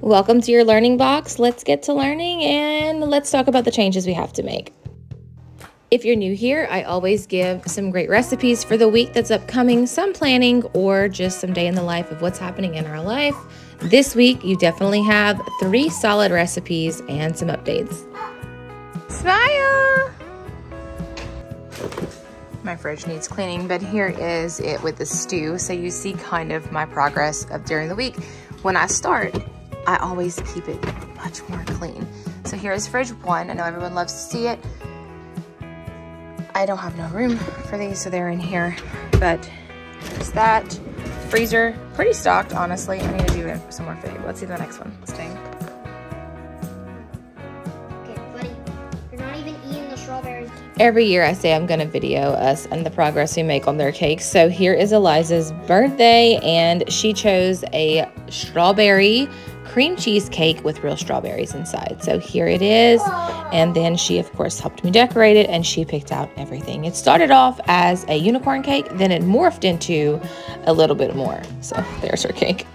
Welcome to your learning box. Let's get to learning and let's talk about the changes we have to make. If you're new here, I always give some great recipes for the week that's upcoming, some planning, or just some day in the life of what's happening in our life. This week, you definitely have three solid recipes and some updates. Smile! My fridge needs cleaning, but here is it with the stew. So you see kind of my progress of during the week. When I start, I always keep it much more clean. So here's fridge one. I know everyone loves to see it. I don't have no room for these, so they're in here. But there's that. Freezer, pretty stocked, honestly. I need to do some more food. Let's see the next one. Staying. Okay, buddy, you're not even eating the strawberries. Every year I say I'm going to video us and the progress we make on their cakes. So here is Eliza's birthday, and she chose a strawberry cream cheesecake with real strawberries inside. So here it is. And then she, of course, helped me decorate it and she picked out everything. It started off as a unicorn cake, then it morphed into a little bit more. So there's her cake.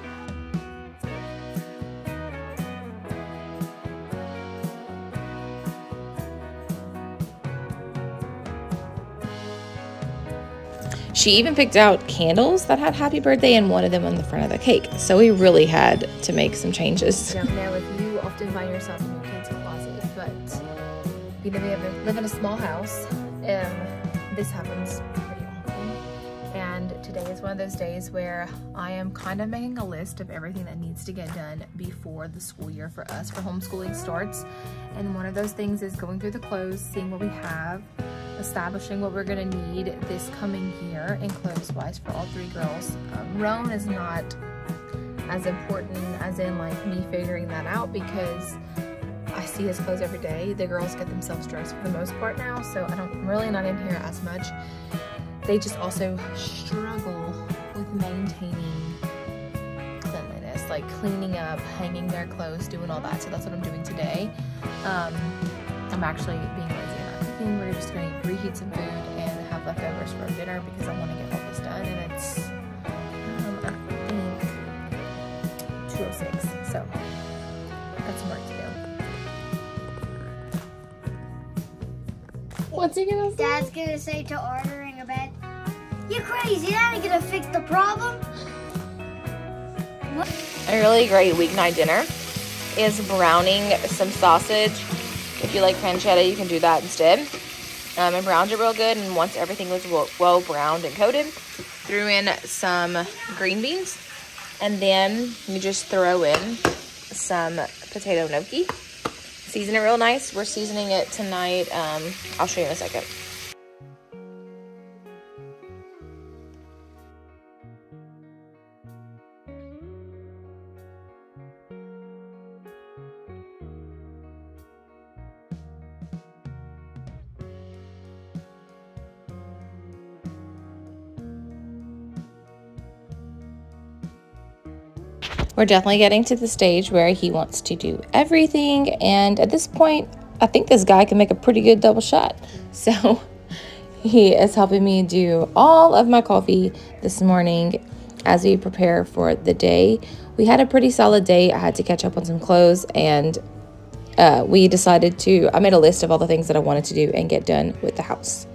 She even picked out candles that had happy birthday and one of them on the front of the cake. So we really had to make some changes. Don't if you often find yourself in your kids' closet, but you know, we live in a small house. Um, this happens pretty often. And today is one of those days where I am kind of making a list of everything that needs to get done before the school year for us for homeschooling starts. And one of those things is going through the clothes, seeing what we have, establishing what we're gonna need this coming year in clothes-wise for all three girls. Um, Roan is not as important as in like me figuring that out because I see his clothes every day. The girls get themselves dressed for the most part now, so I don't I'm really not in here as much. They just also struggle with maintaining cleanliness, like cleaning up, hanging their clothes, doing all that. So that's what I'm doing today. Um, I'm actually being cooking. We're just going to reheat some food and have leftovers for dinner because I want to get all this done. And it's, um, I think, 206. So that's some work to do. What's he gonna say? Dad's gonna say to ordering a bed, you crazy, that ain't gonna fix the problem. A really great weeknight dinner is browning some sausage. If you like pancetta, you can do that instead. Um, and browned it real good. And once everything was well, well browned and coated, threw in some green beans. And then you just throw in some potato gnocchi. Season it real nice. We're seasoning it tonight. Um, I'll show you in a second. We're definitely getting to the stage where he wants to do everything. And at this point, I think this guy can make a pretty good double shot. So he is helping me do all of my coffee this morning as we prepare for the day. We had a pretty solid day. I had to catch up on some clothes and uh, we decided to, I made a list of all the things that I wanted to do and get done with the house.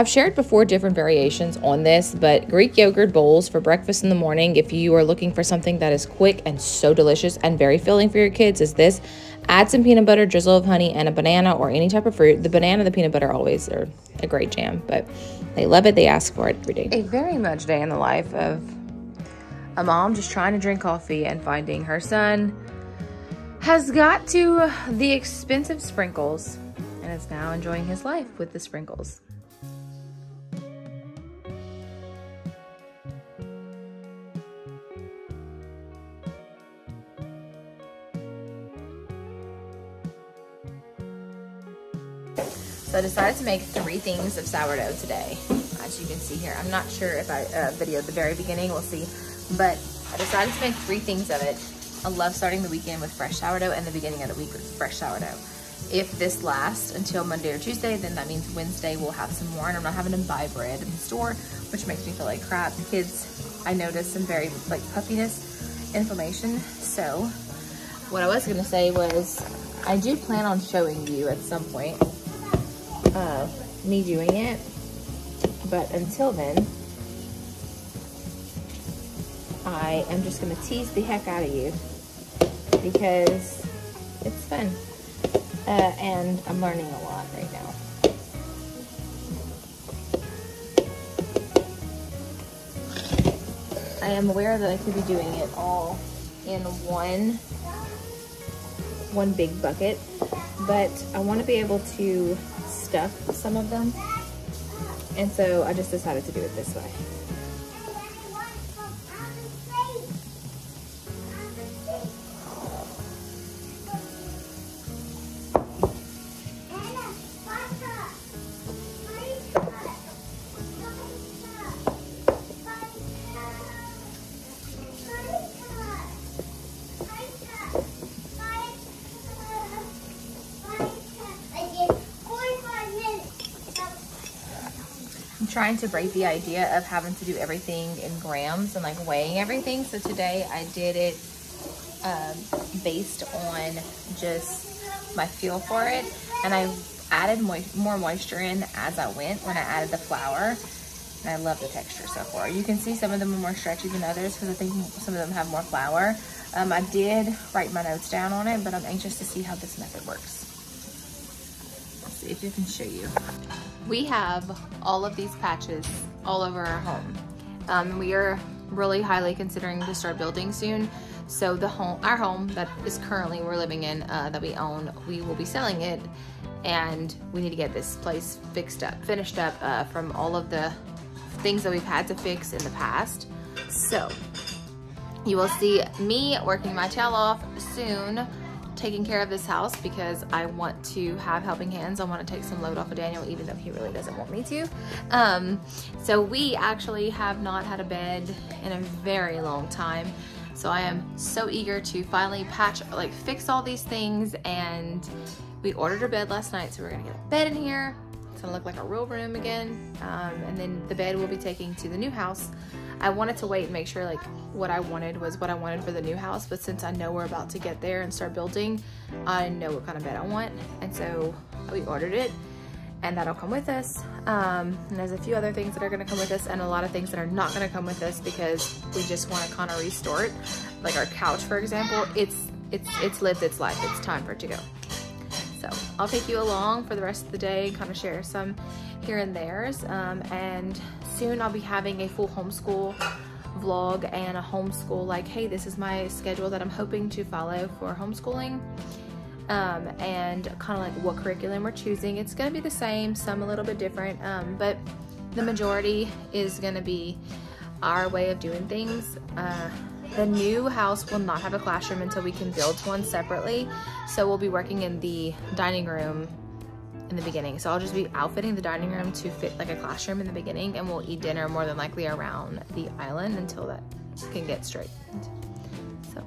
I've shared before different variations on this, but Greek yogurt bowls for breakfast in the morning, if you are looking for something that is quick and so delicious and very filling for your kids, is this. Add some peanut butter, drizzle of honey, and a banana or any type of fruit. The banana the peanut butter always are a great jam, but they love it. They ask for it every day. A very much day in the life of a mom just trying to drink coffee and finding her son has got to the expensive sprinkles and is now enjoying his life with the sprinkles. So I decided to make three things of sourdough today, as you can see here. I'm not sure if I uh, videoed the very beginning, we'll see. But I decided to make three things of it. I love starting the weekend with fresh sourdough and the beginning of the week with fresh sourdough. If this lasts until Monday or Tuesday, then that means Wednesday we'll have some more and I'm not having to buy bread in the store, which makes me feel like crap. Kids, I noticed some very like puffiness, inflammation. So what I was gonna say was, I do plan on showing you at some point uh, me doing it. But until then, I am just gonna tease the heck out of you because it's fun. Uh, and I'm learning a lot right now. I am aware that I could be doing it all in one one big bucket, but I want to be able to stuff some of them. And so I just decided to do it this way. Trying to break the idea of having to do everything in grams and like weighing everything. So today I did it um, based on just my feel for it. And I added mo more moisture in as I went when I added the flour. And I love the texture so far. You can see some of them are more stretchy than others because I think some of them have more flour. Um, I did write my notes down on it, but I'm anxious to see how this method works. If you can show you. We have all of these patches all over our home. Um, we are really highly considering to start building soon. So the home, our home that is currently we're living in, uh, that we own, we will be selling it, and we need to get this place fixed up, finished up uh, from all of the things that we've had to fix in the past. So you will see me working my tail off soon taking care of this house because I want to have helping hands. I want to take some load off of Daniel even though he really doesn't want me to. Um, so we actually have not had a bed in a very long time. So I am so eager to finally patch, like fix all these things and we ordered a bed last night so we're gonna get a bed in here. It's gonna look like a real room again. Um, and then the bed we'll be taking to the new house. I wanted to wait and make sure like what I wanted was what I wanted for the new house, but since I know we're about to get there and start building, I know what kind of bed I want. And so we ordered it and that'll come with us. Um, and there's a few other things that are gonna come with us and a lot of things that are not gonna come with us because we just wanna kind of restore it. Like our couch, for example, it's, it's, it's lived its life. It's time for it to go. So I'll take you along for the rest of the day, kind of share some here and there's. Um, and soon I'll be having a full homeschool vlog and a homeschool like, hey, this is my schedule that I'm hoping to follow for homeschooling. Um, and kind of like what curriculum we're choosing. It's gonna be the same, some a little bit different, um, but the majority is gonna be our way of doing things. Uh, the new house will not have a classroom until we can build one separately. So we'll be working in the dining room in the beginning. So I'll just be outfitting the dining room to fit like a classroom in the beginning and we'll eat dinner more than likely around the island until that can get straightened. So,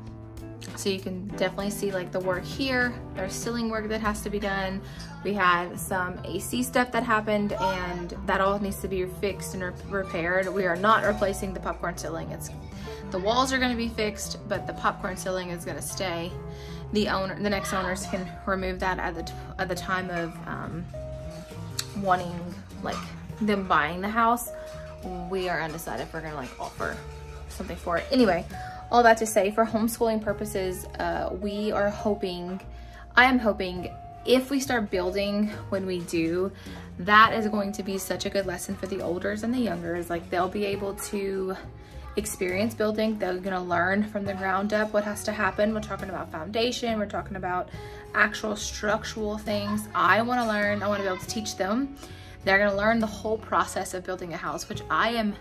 so you can definitely see like the work here. There's ceiling work that has to be done. We had some AC stuff that happened and that all needs to be fixed and re repaired. We are not replacing the popcorn ceiling. It's The walls are gonna be fixed, but the popcorn ceiling is gonna stay the owner, the next owners can remove that at the at the time of um, wanting like them buying the house. We are undecided if we're gonna like offer something for it. Anyway, all that to say, for homeschooling purposes, uh, we are hoping, I am hoping if we start building when we do, that is going to be such a good lesson for the olders and the youngers. Like they'll be able to experience building. They're gonna learn from the ground up what has to happen. We're talking about foundation, we're talking about actual structural things. I wanna learn, I wanna be able to teach them. They're gonna learn the whole process of building a house, which I am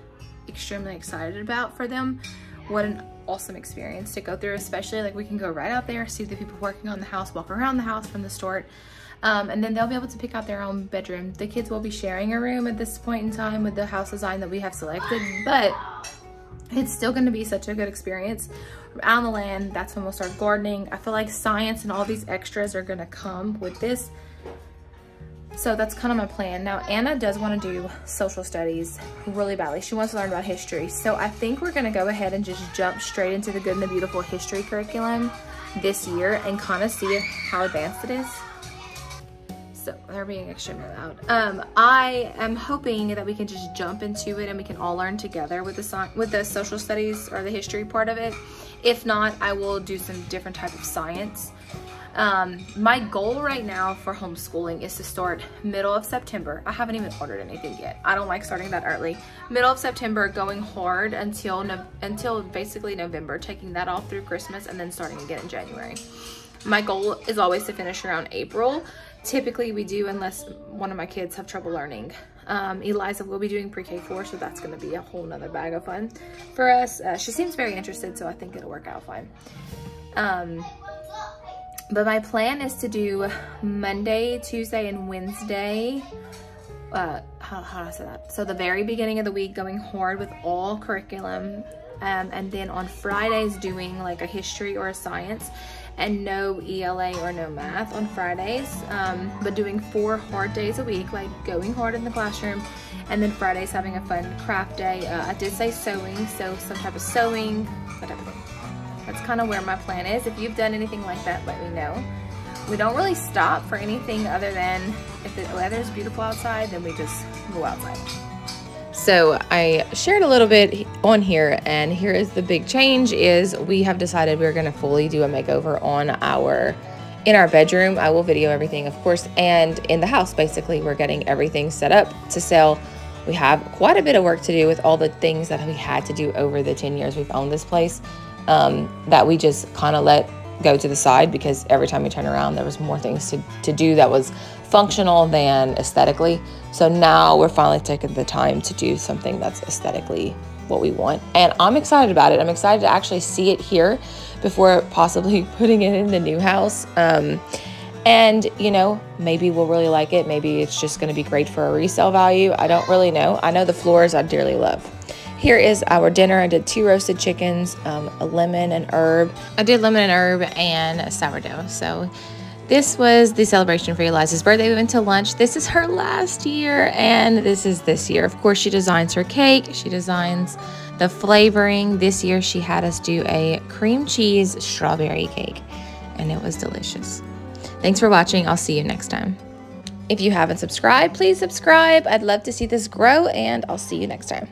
extremely excited about for them. What an awesome experience to go through, especially like we can go right out there, see the people working on the house, walk around the house from the start. Um, and then they'll be able to pick out their own bedroom. The kids will be sharing a room at this point in time with the house design that we have selected, but it's still gonna be such a good experience. Out on the land, that's when we'll start gardening. I feel like science and all these extras are gonna come with this. So that's kind of my plan. Now, Anna does want to do social studies really badly. She wants to learn about history. So I think we're going to go ahead and just jump straight into the Good and the Beautiful history curriculum this year and kind of see how advanced it is. So they're being extremely loud. Um, I am hoping that we can just jump into it and we can all learn together with the with the social studies or the history part of it. If not, I will do some different type of science. Um, my goal right now for homeschooling is to start middle of September. I haven't even ordered anything yet. I don't like starting that early. Middle of September, going hard until no, until basically November, taking that off through Christmas and then starting again in January. My goal is always to finish around April. Typically we do unless one of my kids have trouble learning. Um, Eliza will be doing pre-K4, so that's gonna be a whole nother bag of fun for us. Uh, she seems very interested, so I think it'll work out fine. Um, but my plan is to do Monday, Tuesday, and Wednesday. Uh, how, how do I say that? So the very beginning of the week going hard with all curriculum. Um, and then on Fridays doing like a history or a science and no ELA or no math on Fridays, um, but doing four hard days a week, like going hard in the classroom, and then Fridays having a fun craft day. Uh, I did say sewing, so some type of sewing, whatever that's kind of where my plan is. If you've done anything like that, let me know. We don't really stop for anything other than if the weather is beautiful outside, then we just go outside. So I shared a little bit on here and here is the big change is we have decided we're going to fully do a makeover on our in our bedroom. I will video everything of course and in the house basically we're getting everything set up to sell. We have quite a bit of work to do with all the things that we had to do over the 10 years we've owned this place um, that we just kind of let go to the side because every time we turn around, there was more things to, to do that was functional than aesthetically. So now we're finally taking the time to do something that's aesthetically what we want. And I'm excited about it. I'm excited to actually see it here before possibly putting it in the new house. Um, and, you know, maybe we'll really like it. Maybe it's just going to be great for a resale value. I don't really know. I know the floors I dearly love. Here is our dinner. I did two roasted chickens, um, a lemon and herb. I did lemon and herb and a sourdough. So this was the celebration for Eliza's birthday. We went to lunch. This is her last year and this is this year. Of course, she designs her cake. She designs the flavoring. This year she had us do a cream cheese strawberry cake and it was delicious. Thanks for watching. I'll see you next time. If you haven't subscribed, please subscribe. I'd love to see this grow and I'll see you next time.